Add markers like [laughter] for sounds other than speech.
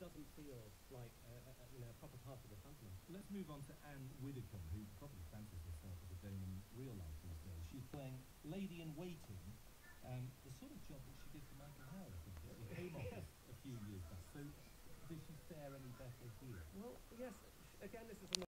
doesn't feel like a, a, a, you know a proper part of the. Let's move on to Anne Widdecombe, who probably fancies herself as a dame in real life these days. She's playing Lady in Waiting, um, the sort of job that she did for Michael Howard, I think, at the Home [laughs] Office a few years back. So, does she fare any better here? Well, yes. Again, this is.